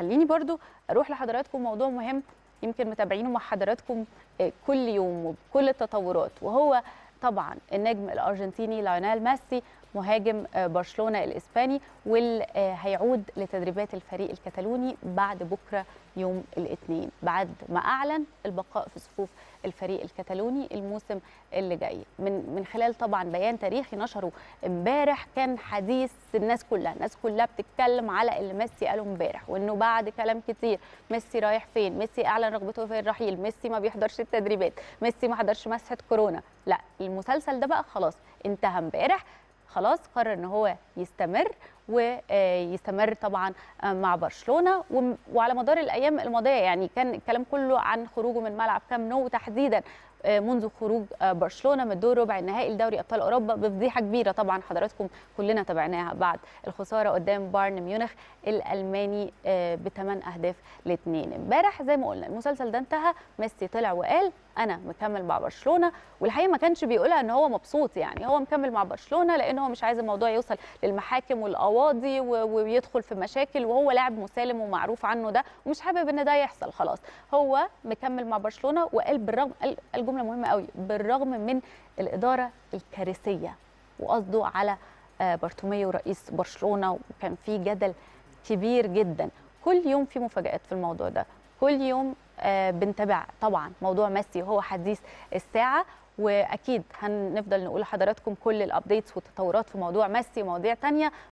خليني برضو أروح لحضراتكم موضوع مهم يمكن متابعينه مع حضراتكم آه، كل يوم وبكل التطورات. وهو طبعا النجم الأرجنتيني ليونيل ميسي مهاجم آه، برشلونة الإسباني واللي آه، هيعود لتدريبات الفريق الكتالوني بعد بكرة يوم الاثنين بعد ما أعلن البقاء في صفوف الفريق الكتالوني الموسم اللي جاي. من من خلال طبعا بيان تاريخي نشره امبارح كان حديث الناس كلها الناس كلها بتتكلم على اللي ميسي قاله امبارح وإنه بعد كلام كتير ميسي رايح فين؟ ميسي أعلن رغبته في الرحيل ميسي ما بيحضرش التدريبات ميسي ما حضرش مسحة كورونا. لا المسلسل ده بقى خلاص انتهى امبارح خلاص قرر إن هو يستمر ويستمر طبعا مع برشلونة. وعلى مدار الأيام الماضية يعني كان الكلام كله عن خروجه من ملعب كام نو تحديدا منذ خروج برشلونة من دور ربع النهائي لدوري أبطال أوروبا. بفضيحة كبيرة طبعا حضراتكم كلنا تابعناها بعد الخسارة قدام بايرن ميونخ الألماني بثمان أهداف لاثنين. امبارح زي ما قلنا المسلسل ده انتهى ميسي طلع وقال أنا مكمل مع برشلونة. والحقيقة ما كانش بيقولها إن هو مبسوط يعني هو مكمل مع برشلونة لأن هو مش عايز الموضوع يوصل للمحاكم والقواضي و- ويدخل في مشاكل وهو لاعب مسالم ومعروف عنه ده ومش حابب إن ده يحصل خلاص. هو مكمل مع برشلونة وقال بالرغم قال قال جمله مهمة قوي بالرغم من الإدارة الكارثية وقصده على آه، بارتوميو رئيس برشلونة وكان في جدل كبير جدا. كل يوم في مفاجآت في الموضوع ده. كل يوم آه، بنتابع طبعا موضوع ميسي وهو حديث الساعة وأكيد هنفضل نقول لحضراتكم كل ال updates والتطورات في موضوع ميسي ومواضيع تانية.